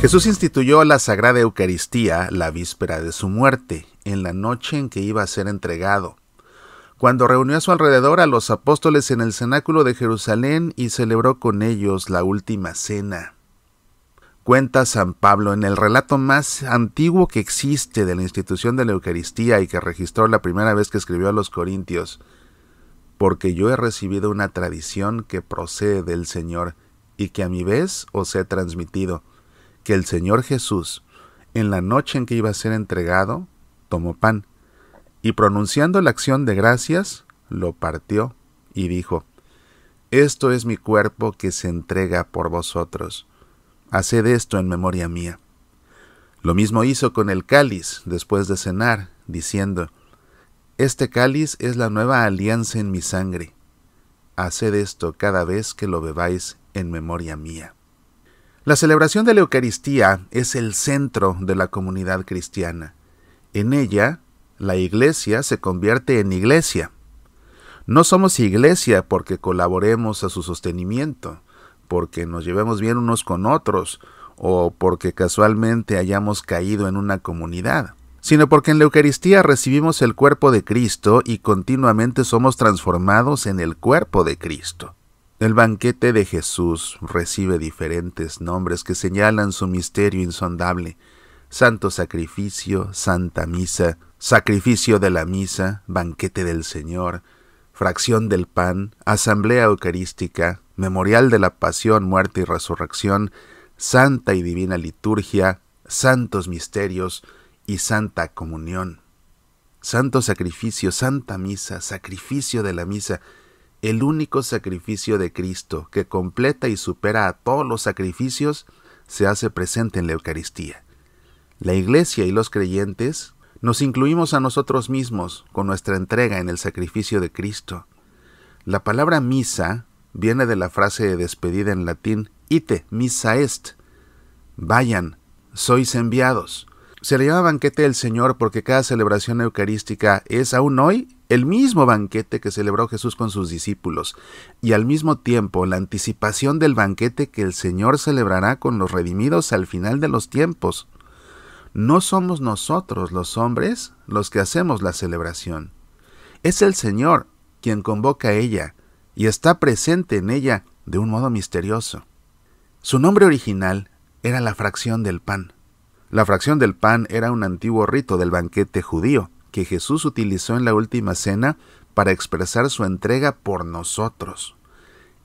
Jesús instituyó la Sagrada Eucaristía la víspera de su muerte, en la noche en que iba a ser entregado, cuando reunió a su alrededor a los apóstoles en el cenáculo de Jerusalén y celebró con ellos la última cena. Cuenta San Pablo en el relato más antiguo que existe de la institución de la Eucaristía y que registró la primera vez que escribió a los Corintios, porque yo he recibido una tradición que procede del Señor y que a mi vez os he transmitido que el Señor Jesús, en la noche en que iba a ser entregado, tomó pan, y pronunciando la acción de gracias, lo partió y dijo, Esto es mi cuerpo que se entrega por vosotros. Haced esto en memoria mía. Lo mismo hizo con el cáliz después de cenar, diciendo, Este cáliz es la nueva alianza en mi sangre. Haced esto cada vez que lo bebáis en memoria mía. La celebración de la Eucaristía es el centro de la comunidad cristiana. En ella, la iglesia se convierte en iglesia. No somos iglesia porque colaboremos a su sostenimiento, porque nos llevemos bien unos con otros, o porque casualmente hayamos caído en una comunidad, sino porque en la Eucaristía recibimos el cuerpo de Cristo y continuamente somos transformados en el cuerpo de Cristo. El banquete de Jesús recibe diferentes nombres que señalan su misterio insondable. Santo Sacrificio, Santa Misa, Sacrificio de la Misa, Banquete del Señor, Fracción del Pan, Asamblea Eucarística, Memorial de la Pasión, Muerte y Resurrección, Santa y Divina Liturgia, Santos Misterios y Santa Comunión. Santo Sacrificio, Santa Misa, Sacrificio de la Misa, el único sacrificio de Cristo que completa y supera a todos los sacrificios, se hace presente en la Eucaristía. La Iglesia y los creyentes nos incluimos a nosotros mismos con nuestra entrega en el sacrificio de Cristo. La palabra misa viene de la frase de despedida en latín ite misa est. Vayan, sois enviados. Se le llama banquete del Señor porque cada celebración eucarística es aún hoy el mismo banquete que celebró Jesús con sus discípulos, y al mismo tiempo la anticipación del banquete que el Señor celebrará con los redimidos al final de los tiempos. No somos nosotros los hombres los que hacemos la celebración. Es el Señor quien convoca a ella y está presente en ella de un modo misterioso. Su nombre original era la fracción del pan. La fracción del pan era un antiguo rito del banquete judío, que Jesús utilizó en la última cena para expresar su entrega por nosotros.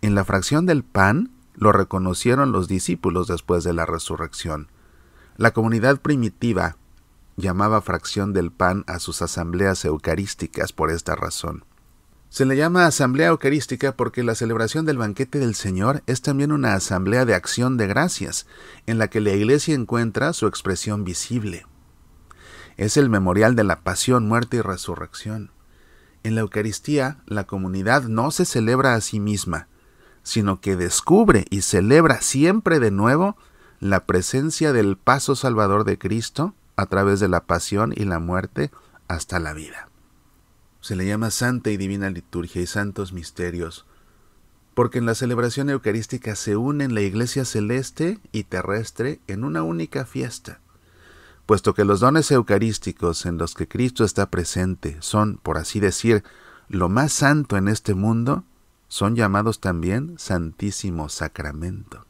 En la fracción del pan lo reconocieron los discípulos después de la resurrección. La comunidad primitiva llamaba fracción del pan a sus asambleas eucarísticas por esta razón. Se le llama asamblea eucarística porque la celebración del banquete del Señor es también una asamblea de acción de gracias, en la que la Iglesia encuentra su expresión visible es el memorial de la pasión, muerte y resurrección. En la Eucaristía, la comunidad no se celebra a sí misma, sino que descubre y celebra siempre de nuevo la presencia del paso salvador de Cristo a través de la pasión y la muerte hasta la vida. Se le llama Santa y Divina Liturgia y Santos Misterios, porque en la celebración eucarística se unen la Iglesia celeste y terrestre en una única fiesta puesto que los dones eucarísticos en los que Cristo está presente son, por así decir, lo más santo en este mundo, son llamados también Santísimo Sacramento.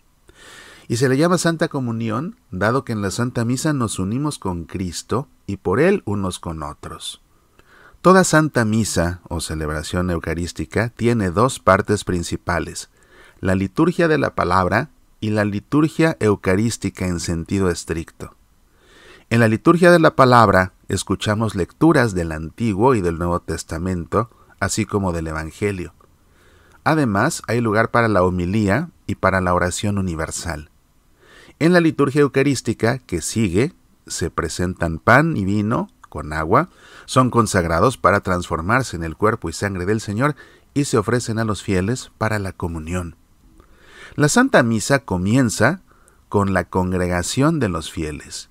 Y se le llama Santa Comunión, dado que en la Santa Misa nos unimos con Cristo y por Él unos con otros. Toda Santa Misa o celebración eucarística tiene dos partes principales, la liturgia de la palabra y la liturgia eucarística en sentido estricto. En la liturgia de la palabra escuchamos lecturas del Antiguo y del Nuevo Testamento, así como del Evangelio. Además, hay lugar para la homilía y para la oración universal. En la liturgia eucarística que sigue, se presentan pan y vino con agua, son consagrados para transformarse en el cuerpo y sangre del Señor y se ofrecen a los fieles para la comunión. La Santa Misa comienza con la congregación de los fieles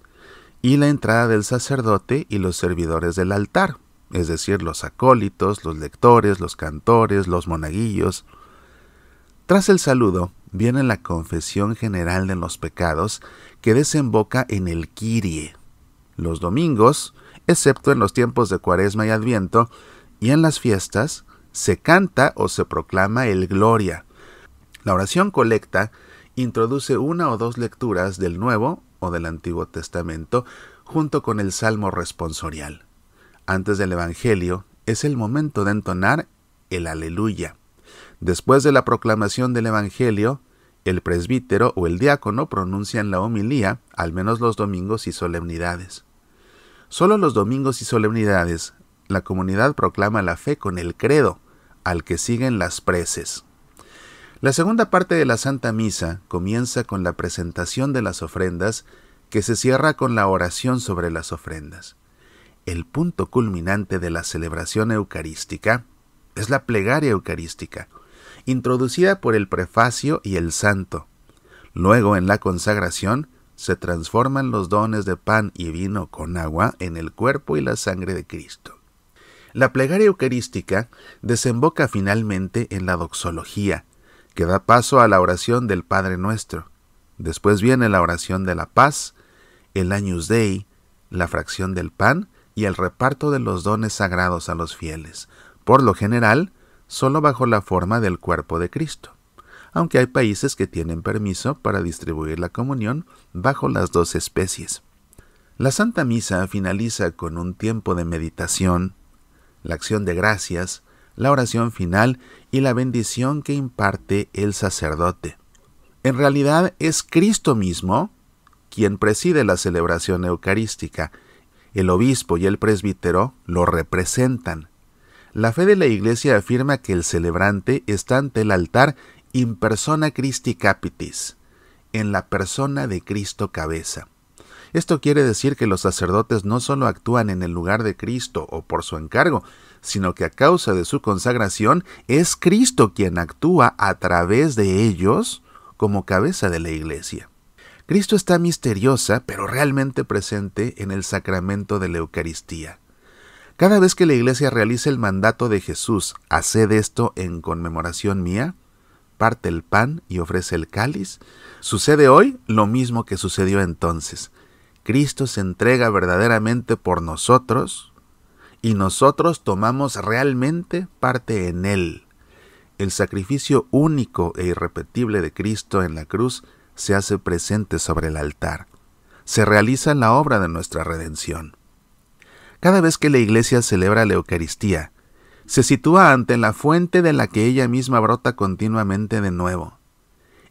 y la entrada del sacerdote y los servidores del altar, es decir, los acólitos, los lectores, los cantores, los monaguillos. Tras el saludo viene la confesión general de los pecados que desemboca en el Kirie. Los domingos, excepto en los tiempos de Cuaresma y Adviento, y en las fiestas, se canta o se proclama el Gloria. La oración colecta introduce una o dos lecturas del Nuevo o del Antiguo Testamento junto con el Salmo responsorial. Antes del Evangelio es el momento de entonar el Aleluya. Después de la proclamación del Evangelio, el presbítero o el diácono pronuncian la homilía, al menos los domingos y solemnidades. Solo los domingos y solemnidades la comunidad proclama la fe con el credo, al que siguen las preces. La segunda parte de la Santa Misa comienza con la presentación de las ofrendas, que se cierra con la oración sobre las ofrendas. El punto culminante de la celebración eucarística es la plegaria eucarística, introducida por el prefacio y el santo. Luego, en la consagración, se transforman los dones de pan y vino con agua en el cuerpo y la sangre de Cristo. La plegaria eucarística desemboca finalmente en la doxología, que da paso a la oración del Padre Nuestro. Después viene la oración de la paz, el Agnus Dei, la fracción del pan y el reparto de los dones sagrados a los fieles, por lo general, solo bajo la forma del cuerpo de Cristo, aunque hay países que tienen permiso para distribuir la comunión bajo las dos especies. La Santa Misa finaliza con un tiempo de meditación, la acción de gracias, la oración final y la bendición que imparte el sacerdote. En realidad es Cristo mismo quien preside la celebración eucarística. El obispo y el presbítero lo representan. La fe de la Iglesia afirma que el celebrante está ante el altar in persona Christi capitis, en la persona de Cristo cabeza. Esto quiere decir que los sacerdotes no solo actúan en el lugar de Cristo o por su encargo, sino que a causa de su consagración es Cristo quien actúa a través de ellos como cabeza de la Iglesia. Cristo está misteriosa, pero realmente presente en el sacramento de la Eucaristía. Cada vez que la Iglesia realiza el mandato de Jesús, haced esto en conmemoración mía, parte el pan y ofrece el cáliz, sucede hoy lo mismo que sucedió entonces. Cristo se entrega verdaderamente por nosotros y nosotros tomamos realmente parte en Él. El sacrificio único e irrepetible de Cristo en la cruz se hace presente sobre el altar. Se realiza la obra de nuestra redención. Cada vez que la Iglesia celebra la Eucaristía, se sitúa ante la fuente de la que ella misma brota continuamente de nuevo.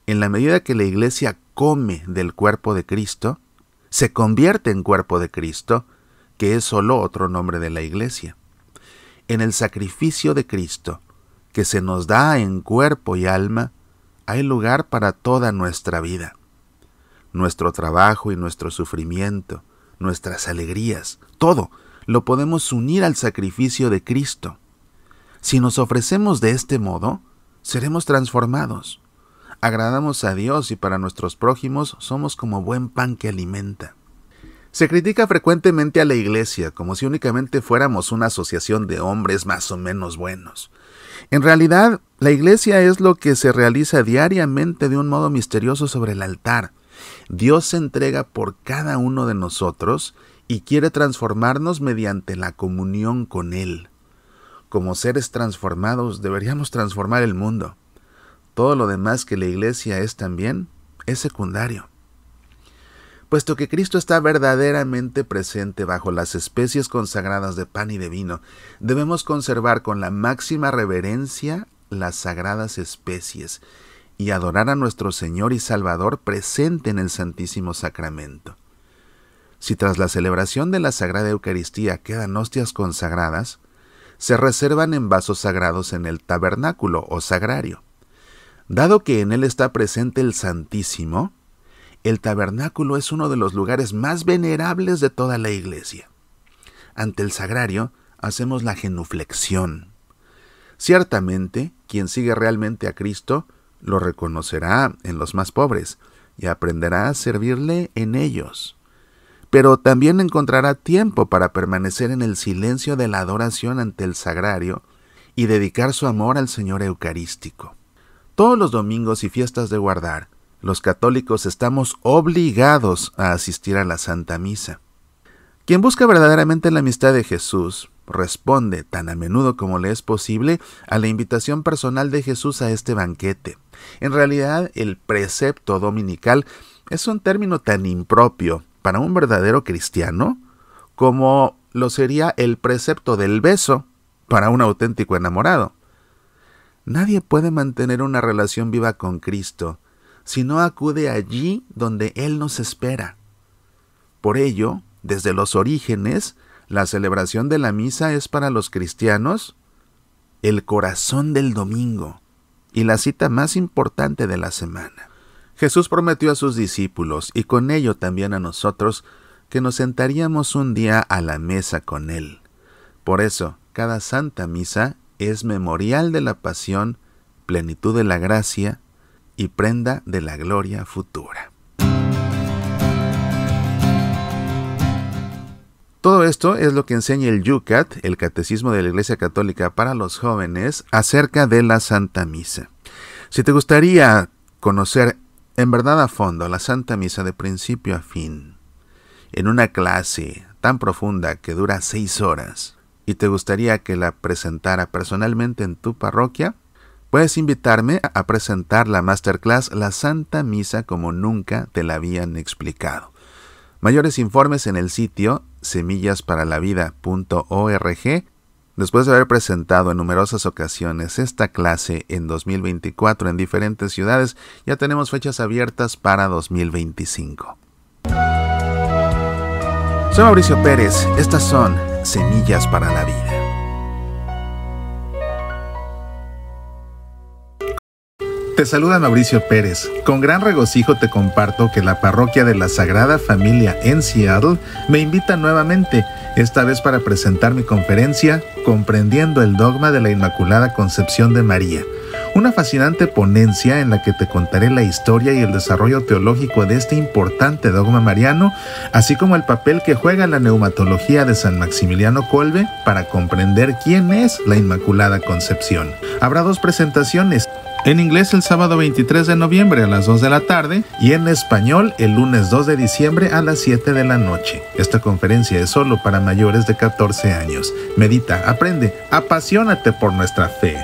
En la medida que la Iglesia come del cuerpo de Cristo, se convierte en cuerpo de Cristo, que es solo otro nombre de la Iglesia. En el sacrificio de Cristo, que se nos da en cuerpo y alma, hay lugar para toda nuestra vida. Nuestro trabajo y nuestro sufrimiento, nuestras alegrías, todo lo podemos unir al sacrificio de Cristo. Si nos ofrecemos de este modo, seremos transformados agradamos a Dios y para nuestros prójimos somos como buen pan que alimenta. Se critica frecuentemente a la Iglesia como si únicamente fuéramos una asociación de hombres más o menos buenos. En realidad, la Iglesia es lo que se realiza diariamente de un modo misterioso sobre el altar. Dios se entrega por cada uno de nosotros y quiere transformarnos mediante la comunión con Él. Como seres transformados deberíamos transformar el mundo. Todo lo demás que la iglesia es también es secundario. Puesto que Cristo está verdaderamente presente bajo las especies consagradas de pan y de vino, debemos conservar con la máxima reverencia las sagradas especies y adorar a nuestro Señor y Salvador presente en el Santísimo Sacramento. Si tras la celebración de la Sagrada Eucaristía quedan hostias consagradas, se reservan en vasos sagrados en el tabernáculo o sagrario. Dado que en él está presente el Santísimo, el tabernáculo es uno de los lugares más venerables de toda la iglesia. Ante el sagrario hacemos la genuflexión. Ciertamente, quien sigue realmente a Cristo lo reconocerá en los más pobres y aprenderá a servirle en ellos. Pero también encontrará tiempo para permanecer en el silencio de la adoración ante el sagrario y dedicar su amor al Señor Eucarístico. Todos los domingos y fiestas de guardar, los católicos estamos obligados a asistir a la Santa Misa. Quien busca verdaderamente la amistad de Jesús responde tan a menudo como le es posible a la invitación personal de Jesús a este banquete. En realidad, el precepto dominical es un término tan impropio para un verdadero cristiano como lo sería el precepto del beso para un auténtico enamorado. Nadie puede mantener una relación viva con Cristo si no acude allí donde Él nos espera. Por ello, desde los orígenes, la celebración de la misa es para los cristianos el corazón del domingo y la cita más importante de la semana. Jesús prometió a sus discípulos y con ello también a nosotros que nos sentaríamos un día a la mesa con Él. Por eso, cada Santa Misa es memorial de la pasión, plenitud de la gracia y prenda de la gloria futura. Todo esto es lo que enseña el Yucat, el Catecismo de la Iglesia Católica para los jóvenes, acerca de la Santa Misa. Si te gustaría conocer en verdad a fondo la Santa Misa de principio a fin, en una clase tan profunda que dura seis horas, y te gustaría que la presentara personalmente en tu parroquia, puedes invitarme a presentar la masterclass La Santa Misa como nunca te la habían explicado. Mayores informes en el sitio semillasparalavida.org Después de haber presentado en numerosas ocasiones esta clase en 2024 en diferentes ciudades, ya tenemos fechas abiertas para 2025. Soy Mauricio Pérez, estas son Semillas para la Vida. Te saluda Mauricio Pérez. Con gran regocijo te comparto que la parroquia de la Sagrada Familia en Seattle me invita nuevamente, esta vez para presentar mi conferencia Comprendiendo el dogma de la Inmaculada Concepción de María. Una fascinante ponencia en la que te contaré la historia y el desarrollo teológico de este importante dogma mariano, así como el papel que juega la neumatología de San Maximiliano Colbe para comprender quién es la Inmaculada Concepción. Habrá dos presentaciones en inglés el sábado 23 de noviembre a las 2 de la tarde y en español el lunes 2 de diciembre a las 7 de la noche. Esta conferencia es solo para mayores de 14 años. Medita, aprende, apasionate por nuestra fe.